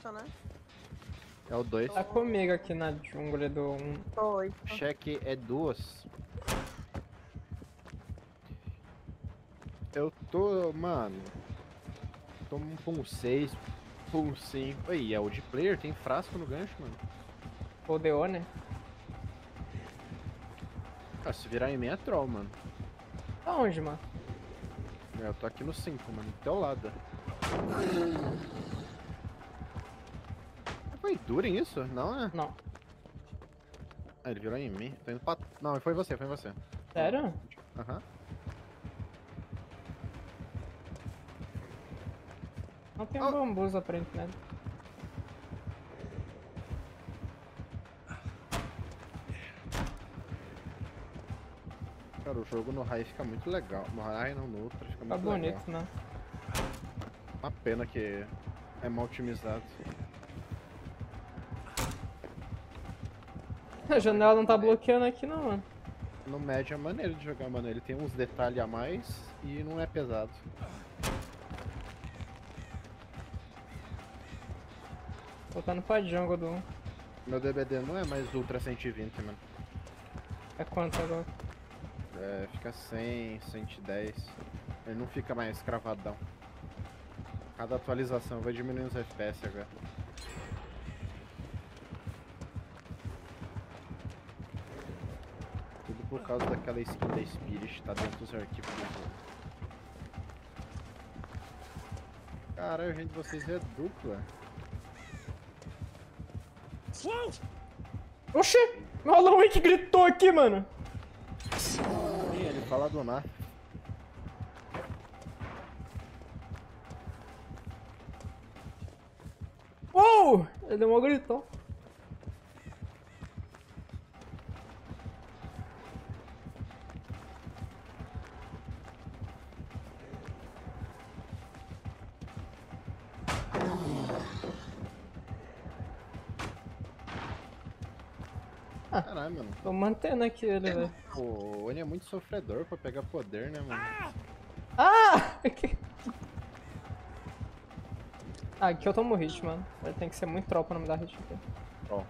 oito, né? É o 2. Tá comigo aqui na jungla do 1. Tô oito. Cheque é duas. Eu tô, mano. Tô um com um 6, com um 5. Aí, é o de player, tem frasco no gancho, mano. Ou DO, né? Ah, se virar em mim é troll, mano. Tá onde, mano? É, Eu tô aqui no 5, mano, do teu lado. Foi Durin isso? Não, é? Não. Ah, ele virou em mim. Tô indo pra... Não, foi você, foi você. Sério? Aham. Não tem Oh. bambus aparentemente. Cara, o jogo no high fica muito legal. No high não, no ultra fica Tá muito bonito, legal. né? Uma pena que é mal otimizado. A janela não tá bloqueando aqui não, mano. No médio é maneiro de jogar, mano. Ele tem uns detalhes a mais e não é pesado. Voltando pra jungle do 1. Meu DBD não é mais ultra 120, mano. É quanto agora? É, fica 100, 110. Ele não fica mais cravadão. Cada atualização vai diminuindo os FPS agora. Por causa daquela skin da Spirit, tá dentro dos arquivos do jogo. Caralho, gente, vocês é dupla. Oxi! O Alan Wake gritou aqui, mano! Sim, ele fala do nada. Uou! Ele deu um gritão. Caralho, mano. Tô mantendo aqui ele, velho. O Oni é muito sofredor pra pegar poder, né, mano? Ah! ah, aqui eu tomo hit, mano. Vai ter que ser muito troll pra não me dar hit aqui. Ó.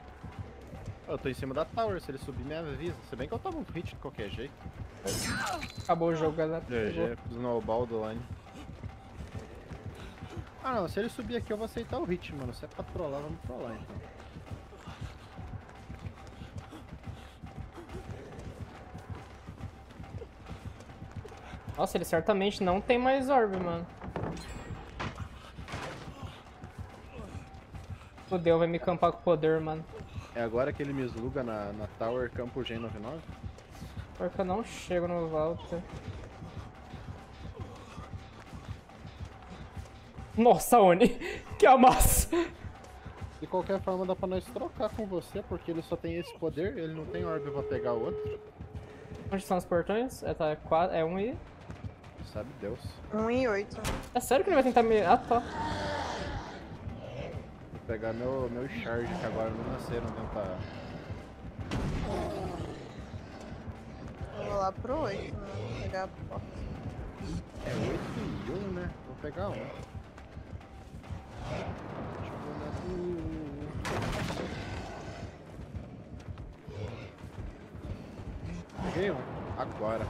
Eu tô em cima da tower, se ele subir me avisa. Se bem que eu tomo hit de qualquer jeito. Acabou o jogo, galera. GG, snowball do Oni. Ah não, se ele subir aqui eu vou aceitar o hit, mano. Se é pra trollar, vamos trollar então. Nossa, ele certamente não tem mais orb, mano. Fudeu, vai me campar com poder, mano. É agora que ele me sluga na, na tower campo G99? Porque eu não chego no Walter. Nossa, Oni! Que amasso! De qualquer forma dá pra nós trocar com você, porque ele só tem esse poder, ele não tem orb pra pegar o outro. Onde estão os portões? É, tá, é, quatro, é um e... Sabe Deus. Um e oito. É sério que ele vai tentar me... Ah, tá. Vou pegar meu, meu charge, que agora não nasceram tentar. Eu vou lá pro oito, né? Vou pegar a porta. É 8 e 1, né? Vou pegar um. Peguei um. Agora.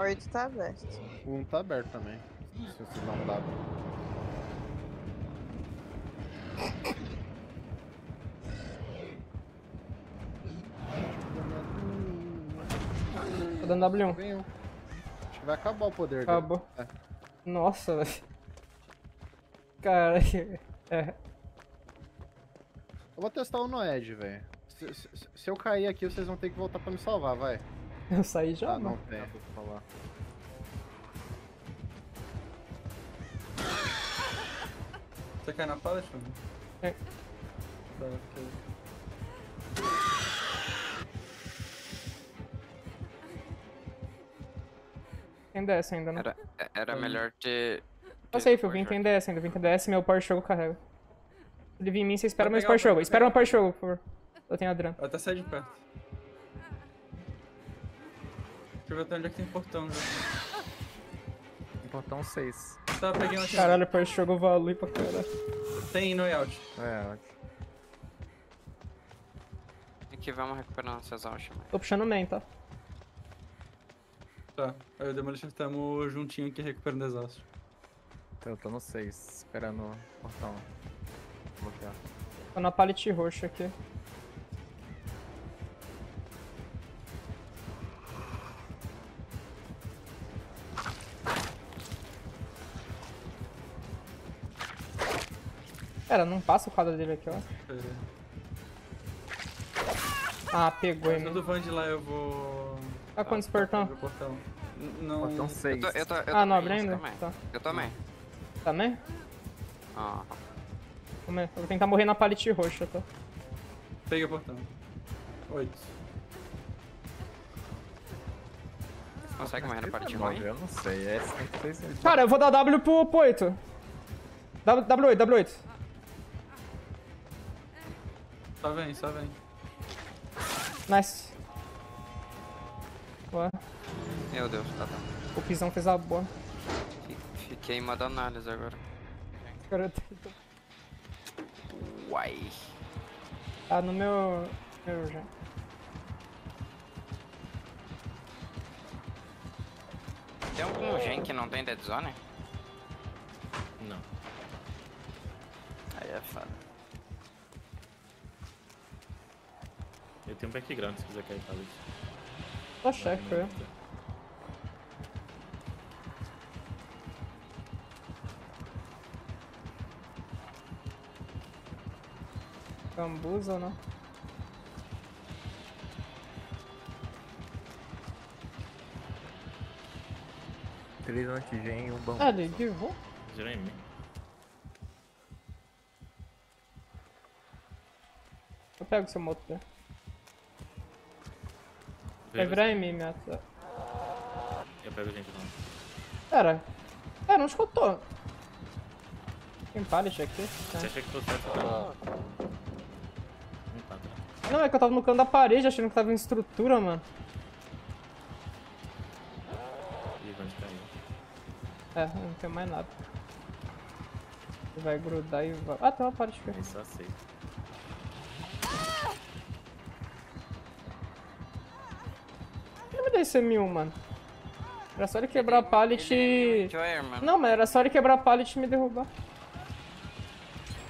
Oito tá aberto. O um tá aberto também. Se você não dá. Tô dando W1. Vem um. Acho que vai acabar o poder dele. Acabou. É. Nossa, velho. Cara, é. Eu vou testar o Noed, velho. Se, se- se eu cair aqui, vocês vão ter que voltar pra me salvar, vai. Eu saí já, Ah, não mano. tem, falar. Você cai na pallet, mano? É. Tá, ok. Tem DS ainda, né? Era, era melhor ter. Eu sei, Phil, vim tem DS ainda, vim tem DS, meu par jogo carrega. Se ele vir em mim, você espera par o- jogo. Espera meu par jogo, por favor. Eu tenho Adriano. Ela até sai de perto. Deixa eu ver até onde é que tem portão já. Portão 6. Tá, peguei uma aqui. Caralho, pai, jogou value pra caralho. Tem no out. É, ótimo. Aqui vamos recuperar nossas algemas. Tô puxando o main, tá? Tá, eu e o Demolition estamos juntinho aqui recuperando exausto. Então, eu tô no 6, esperando o portão. Bloquear. Tô na pallet roxa aqui. Pera, não passa o quadro dele aqui, ó. Pera. Ah, pegou Mas mim. do Van de lá eu vou. Ah, quantos tá, portão? portão. Não. Portão Eu 6. tô, eu tô, eu Ah, não abre eu ainda? também. Tá. Eu também. Também? Ah, Vamos ver. Eu vou tentar morrer na pallet roxa, tá? Peguei o portão. Oito. consegue morrer na parte Nove, ruim? Eu não sei, é 56. Cara, eu vou dar W pro, pro 8. W, W8, W8. Só vem, só vem. Nice. Boa. Meu Deus, tá, tá. O pisão fez a boa. Fi- Fiquei em modo análise agora. Tô- Uai. Tá no meu. meu já. Tem algum gen que não tem dead zone? Não. Aí é foda. Tenho um background se quiser cair pallet. Só chefe, foi. Cambuza, né? Três antigen e um bambu. Ah? Gerou em mim. Eu pego seu moto. Vai virar em mim, tua. Eu pego gente não. Pera. Que eu tô? Tem pallet aqui? Você É. acha que você tá Não tá, tá. Não, é que eu tava no canto da parede achando que tava em estrutura, mano. Ih, onde caiu? É, não tem mais nada. Vai grudar e vai. Ah, tem uma pallet aqui. Aí só deu esse M1, mano. Era só ele quebrar a pallet é e. Não, mas era só ele quebrar a pallet e me derrubar.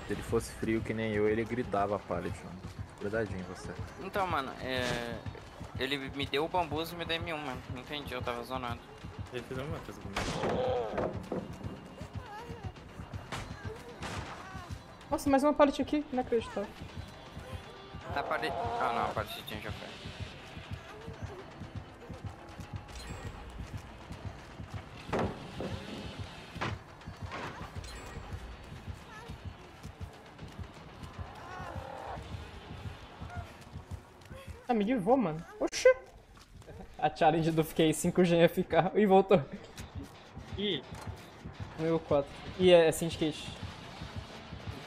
Se ele fosse frio que nem eu, ele gritava a pallet, mano. Grudadinho em você. Então, mano, é... Ele me deu o bambuzo e me deu M1, mano. Não entendi, eu tava zonando. Ele fez a mesma coisa comigo. Nossa, mais uma pallet aqui, inacreditável. A parede... Ah, não, a parede tinha já foi. Ah, me livrou, mano. Oxi! A challenge do fiquei 5G FK e voltou. E? Meu 4. E é, é syndicate.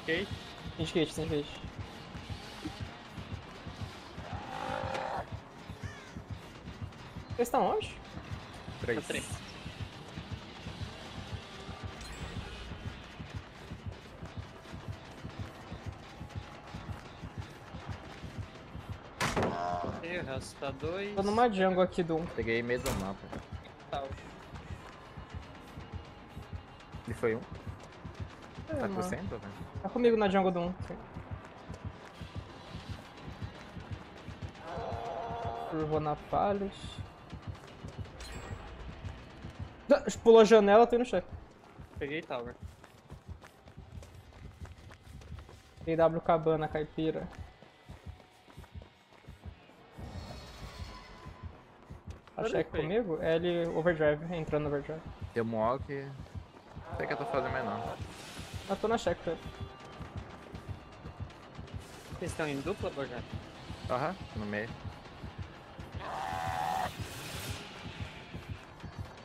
Syndicate? Syndicate, Sem. Vocês estão onde? 3. Nossa, tá dois. Tô numa jungle aqui do um. Peguei meio do mapa. Tá, Ele foi um. É, tá por cento, velho? Tá comigo na jungle do um. Curvou na falhas. Pulou a janela, tô indo check. Peguei tower. W cabana, caipira. Tá cheque Perfeito. comigo? É ele overdrive, entrando no overdrive. Deu um walk. Não sei o que eu tô fazendo mais não. Eu tô na cheque, cara. Vocês estão em dupla, Borja? Aham, no meio.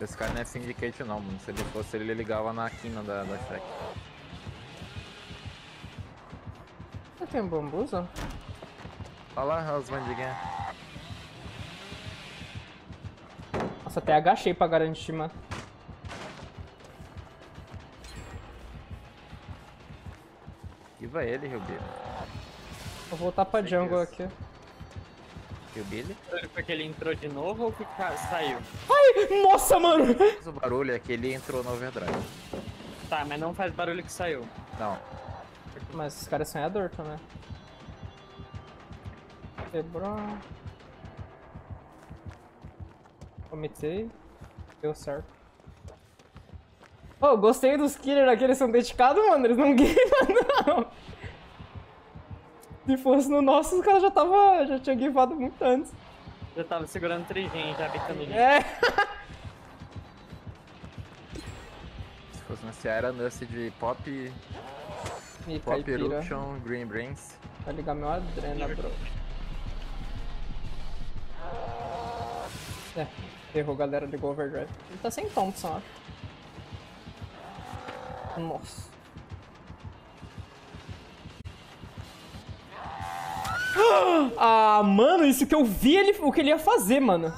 Esse cara não é syndicate não, mano. Se ele fosse, ele ligava na quina da, da check. Você tem um bambuza? Olha lá as bandiguinhas. Nossa, até agachei pra garantir, mano. E vai ele, Billy. Vou voltar pra Sei jungle disso. aqui. Billy? Porque ele entrou de novo ou ca- saiu? Nossa, mano! O barulho é que ele entrou no overdrive. Tá, mas não faz barulho que saiu. Não, Mas esses caras é sonhador também. Quebrou. Comitei. Deu certo. Oh, gostei dos killers aqui, eles são dedicados, mano. Eles não guiam, não. Se fosse no nosso, os caras já tava. já tinha guivado muito antes. Já tava segurando trigem, já bicando gente. É. se fosse no CA era lance de pop, E pop caipira. eruption, green brains. Vai ligar meu adrena, bro. É, errou galera de Overdrive. Ele tá sem Thompson, acho. Nossa. Ah, mano, isso que eu vi ele, o que ele ia fazer, mano.